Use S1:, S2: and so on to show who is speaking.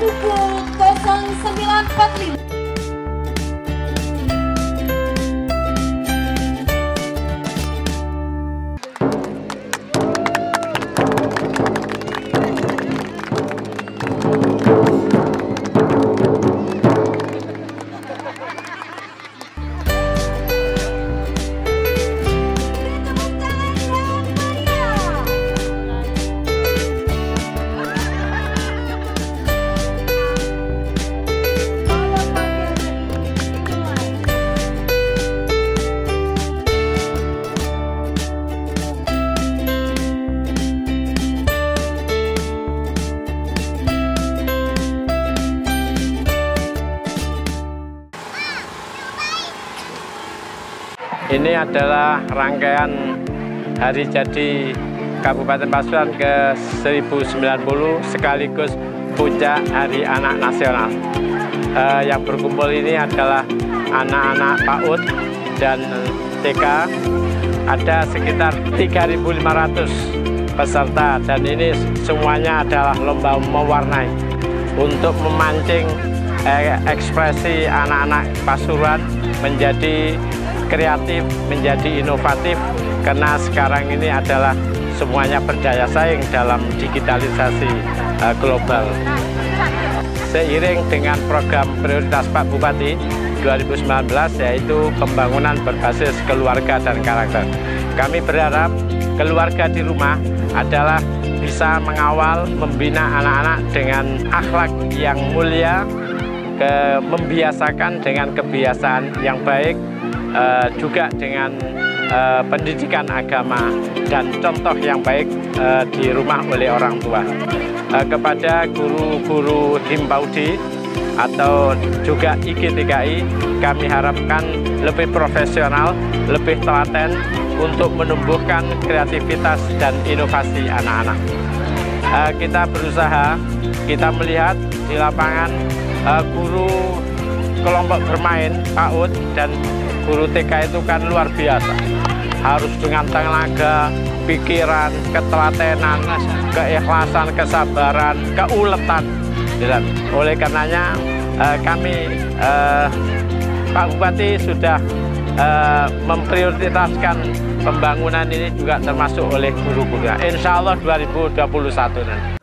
S1: Kupu 0945.
S2: Ini adalah rangkaian hari jadi Kabupaten Pasuruan ke 1090 sekaligus puncak Hari Anak Nasional. Eh, yang berkumpul ini adalah anak-anak PAUD dan TK. Ada sekitar 3.500 peserta dan ini semuanya adalah lomba mewarnai untuk memancing eh, ekspresi anak-anak Pasuruan menjadi kreatif, menjadi inovatif karena sekarang ini adalah semuanya berdaya saing dalam digitalisasi uh, global. Seiring dengan program prioritas Pak Bupati 2019 yaitu pembangunan berbasis keluarga dan karakter. Kami berharap keluarga di rumah adalah bisa mengawal, membina anak-anak dengan akhlak yang mulia, ke, membiasakan dengan kebiasaan yang baik, uh, juga dengan uh, pendidikan agama dan contoh yang baik uh, di rumah oleh orang tua. Uh, kepada guru-guru Himpaudi atau juga IGTKI, kami harapkan lebih profesional, lebih telaten untuk menumbuhkan kreativitas dan inovasi anak-anak. Uh, kita berusaha, kita melihat di lapangan uh, guru kelompok bermain PAUD dan guru TK itu kan luar biasa. Harus dengan tenaga, pikiran, ketelatenan, keikhlasan, kesabaran, keuletan. Oleh karenanya eh, kami eh, Pak Bupati sudah eh, memprioritaskan pembangunan ini juga termasuk oleh guru-guru. Insya Allah 2021 nanti.